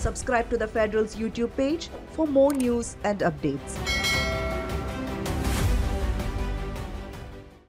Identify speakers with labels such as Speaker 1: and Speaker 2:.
Speaker 1: Subscribe to the Federal's YouTube page for more news and updates.